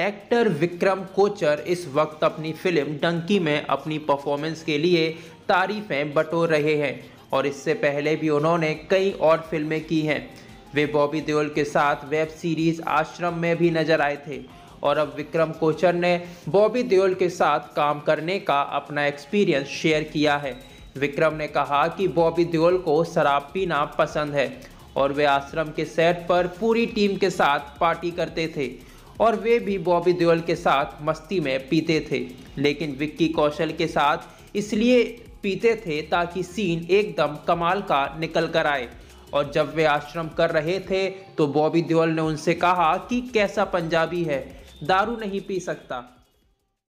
Actor Vikram Kochhar इस वक्त अपनी फ़िल्म डंकी में अपनी परफॉर्मेंस के लिए तारीफें बटोर रहे हैं और इससे पहले भी उन्होंने कई और फ़िल्में की हैं। वे बॉबी देओल के साथ वेब सीरीज़ आश्रम में भी नज़र आए थे और अब विक्रम कोचर ने बॉबी देओल के साथ काम करने का अपना एक्सपीरियंस शेयर किया है। विक्रम ने कहा कि बॉबी देओल को शराब पीना पसंद है और वे आश्रम के सेट पर पूरी टीम के साथ पार्टी करते थे। और वे भी बॉबी देओल के साथ मस्ती में पीते थे। लेकिन विक्की कौशल के साथ इसलिए पीते थे ताकि सीन एकदम कमाल का निकल कर आए। और जब वे आश्रम कर रहे थे तो बॉबी देओल ने उनसे कहा कि, कैसा पंजाबी है? दारू नहीं पी सकता।